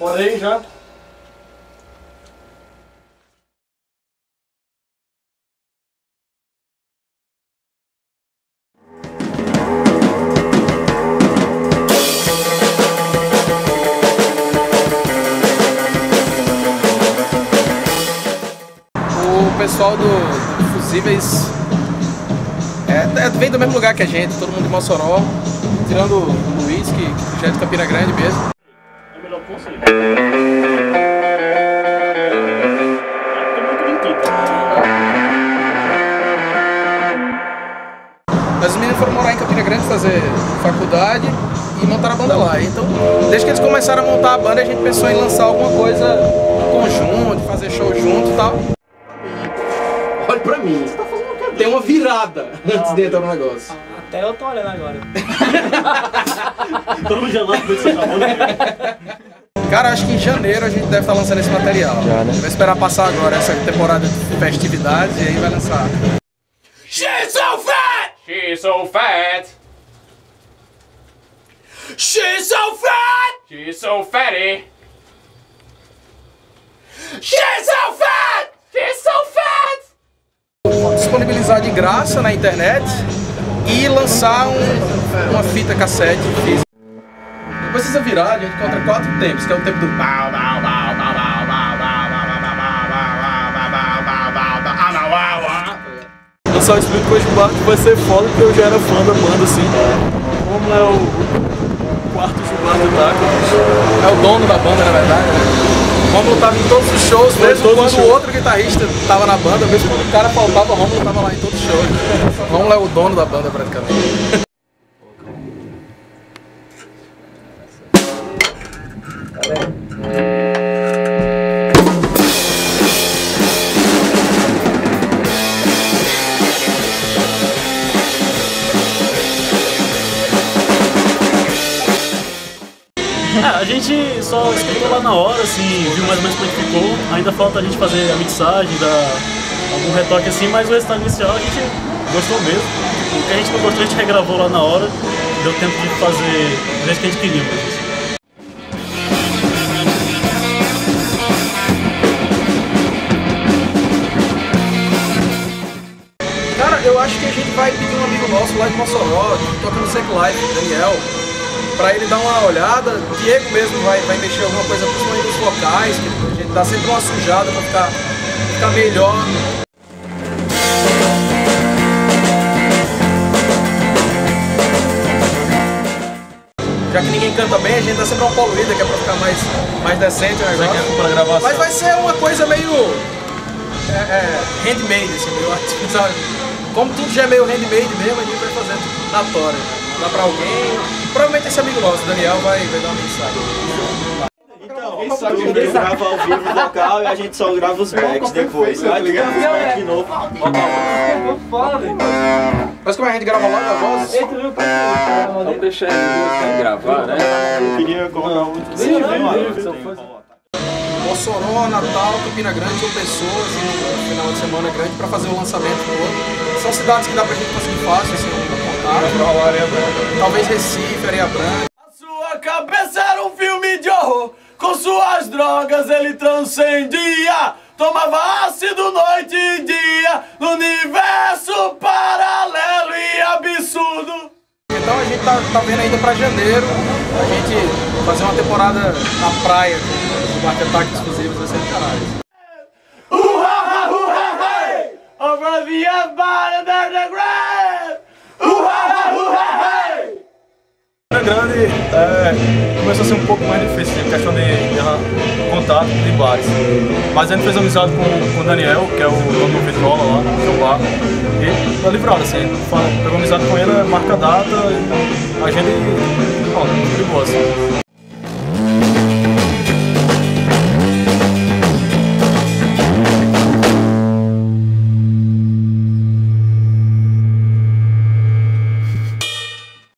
Ir já? O pessoal do, do Fusíveis é, é- vem do mesmo lugar que a gente, todo mundo de Mossoró, tirando o Luiz, que, que já é de Campina Grande mesmo. É. É os meninos foram morar em Campina Grande fazer faculdade e montaram a banda lá. Então, desde que eles começaram a montar a banda, a gente pensou em lançar alguma coisa conjunto, fazer show junto e tal. Olha pra mim. Você tá fazendo o quê? Tem uma virada antes de entrar no negócio. Até eu tô olhando agora. Todo mundo lá com esse amor, né? Cara, acho que em janeiro a gente deve estar lançando esse material. Já, né? Vai esperar passar agora essa temporada de festividades e aí vai lançar. She's so fat! She's so fat. She's so fat! She's so fatty. She's so fat! She's so fat. Disponibilizar de graça na internet e lançar um- uma fita cassete física. Depois dessa virada, a gente encontra quatro tempos, que é o tempo do... Eu só explico hoje o quarto vai ser foda, porque eu já era fã da banda, assim. Como é o quarto Gilberto Taco, é o dono da banda, na verdade, né? Romulo estava em todos os shows, mesmo quando show. o outro guitarrista estava na banda, mesmo quando o cara faltava, Romulo estava lá em todos os shows. Romulo é o dono da banda praticamente. É, a gente só escutou lá na hora, assim, viu mais ou menos como é ficou. Ainda falta a gente fazer a mixagem, dar algum retoque assim, mas o resultado inicial a gente gostou mesmo. O que a gente não gostou a gente regravou lá na hora. Deu tempo de fazer do jeito que a gente queria. Cara, eu acho que a gente vai pedir um amigo nosso lá de Mossoró, que toca no Seco Live, Daniel, pra ele dar uma olhada. O Diego mesmo vai, vai mexer alguma coisa, principalmente nos vocais, que a gente dá sempre uma sujada pra ficar, ficar melhor. Já que ninguém canta bem, a gente dá sempre uma poluída, que é pra ficar mais, mais decente o negócio. Mas vai ser uma coisa meio é, é, handmade, assim, meio sabe? Como tudo já é meio handmade mesmo, a gente vai fazer tudo na tora. Dá pra alguém. Provavelmente esse amigo nosso, o Daniel, vai, vai dar uma mensagem. Então, tu grava ao vivo o vocal e a gente só grava os backs depois. Aí tu grava os backs de novo. Mas como a gente grava logo a voz, Vamos deixar ele gravar, né? Eu queria colocar outro. Se tiver tenho que colocar. Mossoró, Natal, Campina Grande, ou Pessoa, assim, no final de semana grande, pra fazer o lançamento todo. São cidades que dá pra gente conseguir fácil, assim, no. Talvez Recife, Areia Branca. A sua cabeça era um filme de horror. Com suas drogas ele transcendia. Tomava ácido noite e dia. No universo paralelo e absurdo. Então a gente tá, tá vendo ainda pra janeiro a gente fazer uma temporada na praia do Bate Ataque Exclusivos, vai ser do caralho. Over the empire the Grande é, começou a ser um pouco mais difícil, questão de, de contato de bares. Mas a gente fez amizade com, com o Daniel, que é o dono do Vitrola lá, que é o bar. E tá livrado, assim, pegou amizade com ele, marca a data, a gente, ó, de boa, assim.